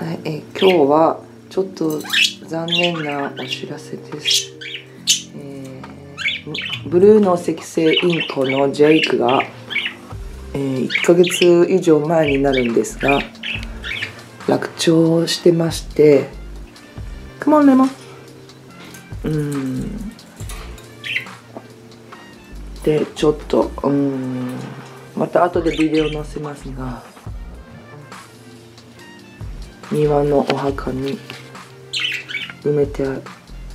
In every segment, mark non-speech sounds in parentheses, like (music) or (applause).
はい、え今日はちょっと残念なお知らせです。えーブルーの赤星インコのジェイクが、えー1ヶ月以上前になるんですが落鳥してまして「Come on, Lemon!」うんでちょっとうんまた後でビデオ載せますが庭のお墓に埋めて、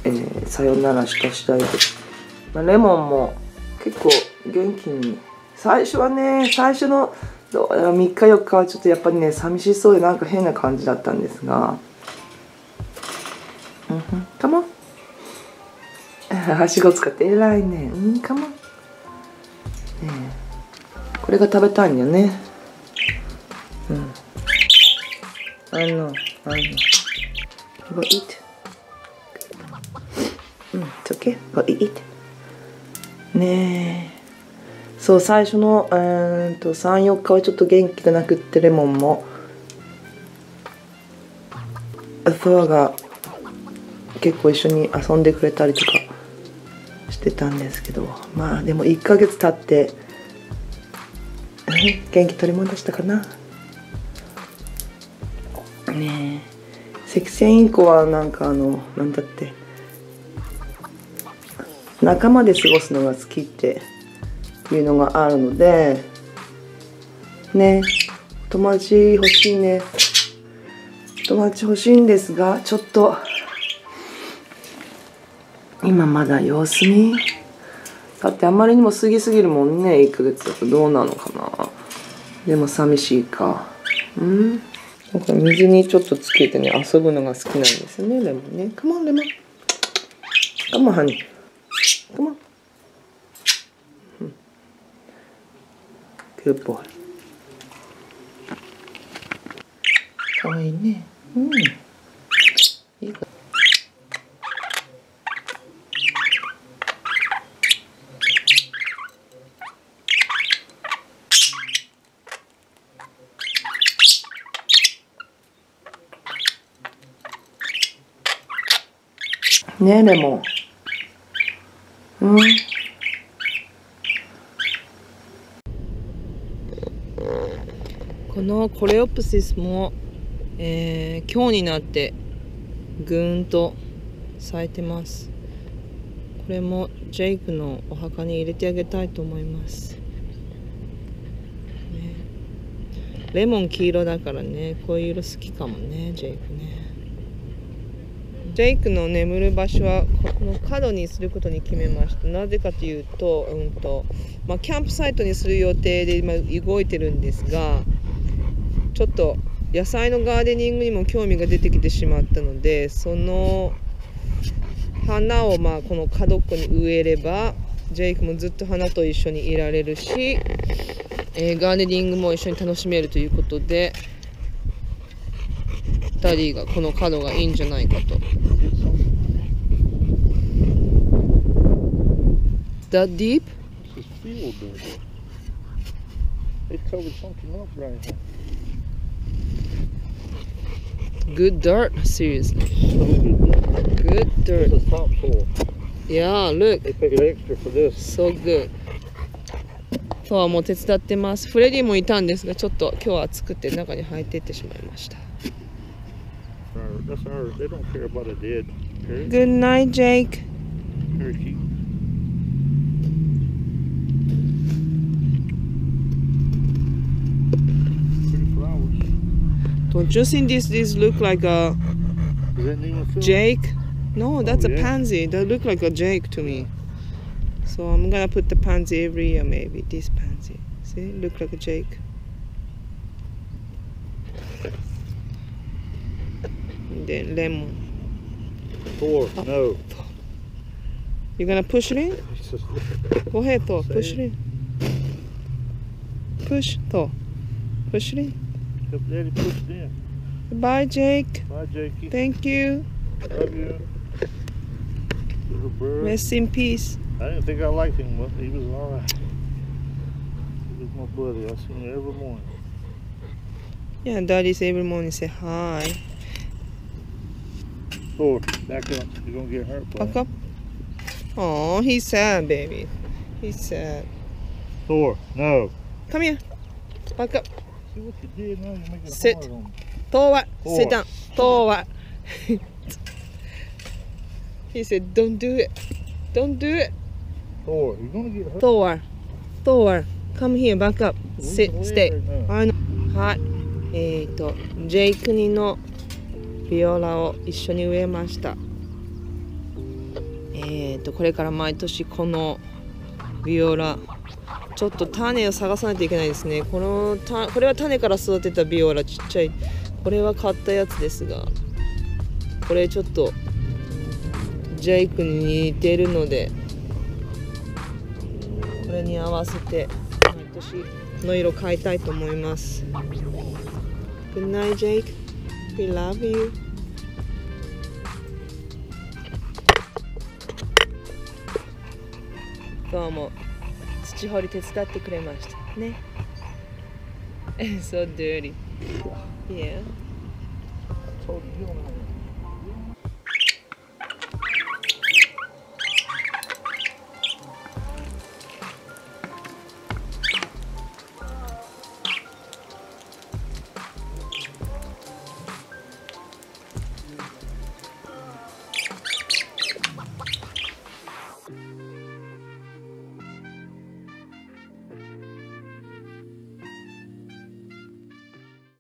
えーさよならした次第です、まあ、レモンも結構元気に。最初はね最初のどうやら3日4日はちょっとやっぱりね寂しそうでなんか変な感じだったんですが。うんふんカモン。(laughs) はしご使って偉いね。うんカモン。ねこれが食べたいんだよね。I know, I know. Go eat. うん、it's okay. Go eat. ねえ。そう、最初の、えー、と3、4日はちょっと元気がなくって、レモンも。ソアが結構一緒に遊んでくれたりとかしてたんですけど、まあでも1ヶ月経って、元気取り戻したかな。ね。え赤線インコはなんかあのなんだって。仲間で過ごすのが好きっていうのがあるのでね。友達欲しいね。友達欲しいんですがちょっと。今まだ様子見。だってあまりにも過ぎすぎるもんね1ヶ月だと。どうなのかな。でも寂しいか。うん。なんか水にちょっとつけてね遊ぶのが好きなんですねレモンね。カモンレモンカモンハニーカモングッボーかわいいね。うんねえレモンうん。このコレオプシスも、えー今日になってぐーんと咲いてます。これもジェイクのお墓に入れてあげたいと思います、ね。レモン黄色だからねこういう色好きかもねジェイクね。ジェイクの眠る場所はこの角にすることに決めました。なぜかというと,、うんとまあ、キャンプサイトにする予定で今動いてるんですがちょっと野菜のガーデニングにも興味が出てきてしまったのでその花をまあこの角っこに植えればジェイクもずっと花と一緒にいられるし、えーガーデニングも一緒に楽しめるということで2人がこの角がいいんじゃないかと。That deep? Good dirt, seriously. Good This dirt. is topsoil. Yeah, look. They paid extra for this. So good. 今日はもう手伝ってます。フレディもいたんですが、ちょっと今日は暑くて中に入っていってしまいました。That's ours. They don't care about a dead parrot. Good night, Jake. Parakeet. Don't you think this this look like a Is that Nemo Phil? Jake? No, oh, that's Oh, a pansy. That look like a Jake to me. So I'm gonna put the pansy every year, maybe this pansy. See, look like a Jake. And then lemon. Four. No. You're gonna push it in? Go ahead, Thor. Push it in. Push, Thor. Push it in. Help Daddy push it in. Goodbye, Jake. Bye, Jakey. Thank you. Love you. Little bird. Rest in peace. I didn't think I liked him, but he was all right. He was my buddy. I see him every morning. Yeah, daddy's every morning say hi. Thor, back up. You're gonna get hurt, boy. Back up. Oh, he's sad, baby. He's sad. Thor, no. Come here. Back up. See what you did now? You're making it Sit. hard on me. Thor, Thor. sit down. Thor. (laughs) he said, "Don't do it. Don't do it." Thor, you're gonna get hurt. Thor. Thor. Come here. Back up. Sit. Where's the Stay. leg right now? あのはい。えっ、とジェイクニの ビオラを一緒に植えました。えっ、とこれから毎年このビオラちょっと種を探さないといけないですね。このたこれは種から育てたビオラちっちゃい。これは買ったやつですが、これちょっとジェイクに似てるので、これに合わせて毎年の色変えたいと思います。Good night, Jake. We love you. 今日も土掘り手伝ってくれましたね。so dirty. Yeah.